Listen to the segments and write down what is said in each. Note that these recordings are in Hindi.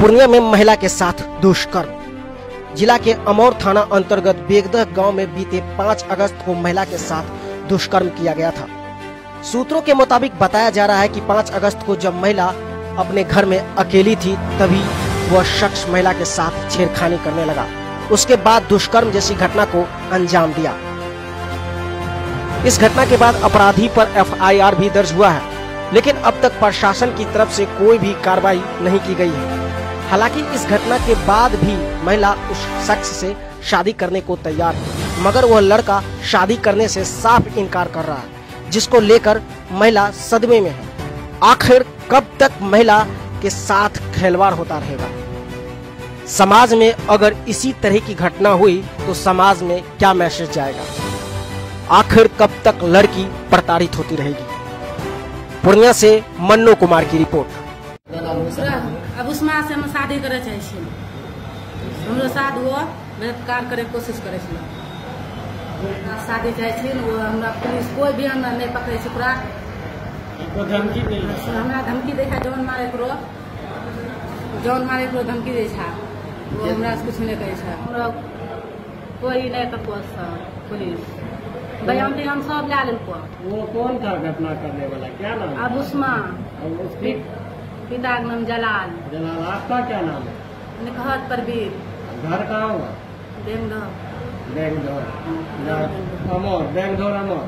पूर्णिया में महिला के साथ दुष्कर्म। जिला के अमौर थाना अंतर्गत बेगदह गाँव में बीते 5 अगस्त को महिला के साथ दुष्कर्म किया गया था। सूत्रों के मुताबिक बताया जा रहा है कि 5 अगस्त को जब महिला अपने घर में अकेली थी, तभी वह शख्स महिला के साथ छेड़खानी करने लगा। उसके बाद दुष्कर्म जैसी घटना को अंजाम दिया। इस घटना के बाद अपराधी पर एफआईआर भी दर्ज हुआ है, लेकिन अब तक प्रशासन की तरफ़ से कोई भी कार्रवाई नहीं की गई है। हालाँकि इस घटना के बाद भी महिला उस शख्स से शादी करने को तैयार है मगर वह लड़का शादी करने से साफ़ इनकार कर रहा है, जिसको लेकर महिला सदमे में है। आखिर कब तक महिला के साथ खिलवाड़ होता रहेगा? समाज में अगर इसी तरह की घटना हुई तो समाज में क्या मैसेज जाएगा? आखिर कब तक लड़की प्रताड़ित होती रहेगी? पूर्णिया से मन्नो कुमार की रिपोर्ट। अब उसमें से हम शादी करे चाहे छी हमरो साथ वो बलात्कार करे कोशिश करे छी शादी चाहे छी वो हमरा पुलिस कोई भी हमरा नहीं पकड़े छै पूरा आपको धमकी दी हमरा धमकी दै छै जौन मारे करो। जौन मारे करो धमकी दै छै। वो हमरा से कुछ नहीं करे छै। हमरा कोई नहीं से पुलिस। बयान भी हम सब ला लेलको। वो कौन था घटना करने वाला क्या नाम? अब उसमा पिता के नाम जलाल। जलाल आपका क्या नाम है? निकहत परवीर घर कहाँ हुआ? देंगे बैंगधौर अमर बैंगधौर अमर।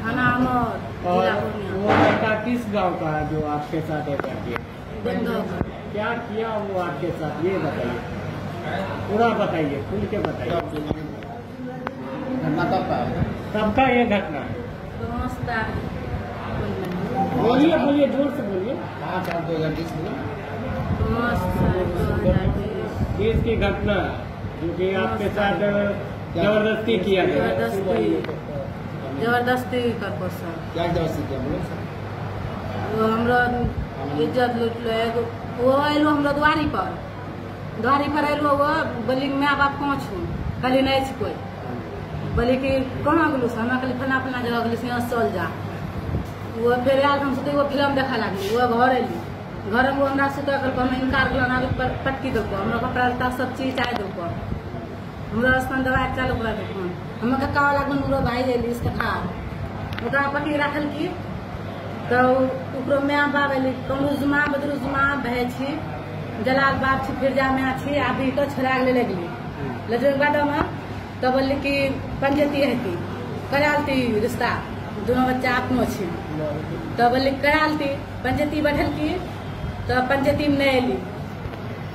थाना अमर और वो लड़का किस गाँव का है जो आपके साथ है करके क्या? किया वो आपके साथ? ये बताइए। पूरा बताइए खुल के बताइए। घटना कब का है? कब का ये घटना है? नमस्कार बोलिए बोलिए ज़ोर से बोलिए। पाँच आठ दो हज़ार बीस में बीस। की घटना जो कि आपके साथ ज़बरदस्ती किया गया। ज़बरदस्ती। ज़बरदस्ती कर क्या ज़बरदस्ती किया बोलो। वो हमरो इज़्ज़त लूटलो एगो वो एलो हमरो दुआरी पर। दुआरी पर एलो वो बोली माय बाप कहाँ छू? कहली नहीं कोई। बोली कि कहाँ गेलू से हमरा कहली फला फला जगह गेली से यहाँ से चल जा। वो फिर आयल हम सोचे वो फ़िल्म देखा लागली, वो घर एली घर में हमरा सुता कर हम इनकार पटकी दो हमरा कपड़ा लत्ता सब चीज़ चाहे दो हमरा स्थान दवाई चालू करा दो हम वाला गुन हमरो भाई एली इसके खा पट्टी राखल की तो ओकरो माय बाप एली कमरुजमा बदरुजमा भय छी। जलाल बाप छी फिर जा छी तो छोड़ा ले लगली। लेकिन बाद तो बोलली कि पंचायती हेती करालती रिश्ता। दोनों बच्चा अपनो छी। तो बोलली करालती पंचायती बैठल की तो पंचायती में नहीं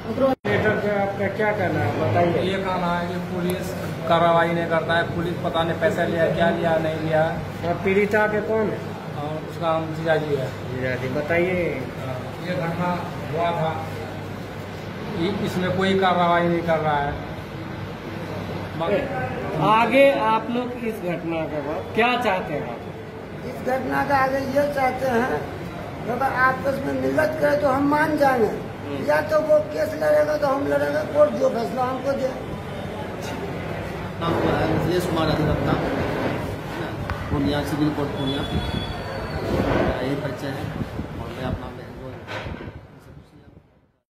ओकरो लेटर पे आपका क्या कहना है? बताइए। ये कहना है कि पुलिस कार्रवाई नहीं करता है पुलिस पता नहीं पैसा लिया क्या लिया नहीं लिया। और पीड़िता के कौन है? और उसका हम जीजा जी है। जीजा जी बताइए ये घटना हुआ था। इसमें कोई कार्रवाई नहीं कर रहा है। आगे आप लोग इस घटना के बाद क्या चाहते हैं आप? इस घटना का आगे ये चाहते हैं तो अगर आपस में मिलत करे तो हम मान जाएँगे या तो वो केस लड़ेगा तो हम लड़ेगा कोर्ट जो फैसला हमको दे। Kumar Purnia civil court Purnia. यही परिचय है और मैं अपना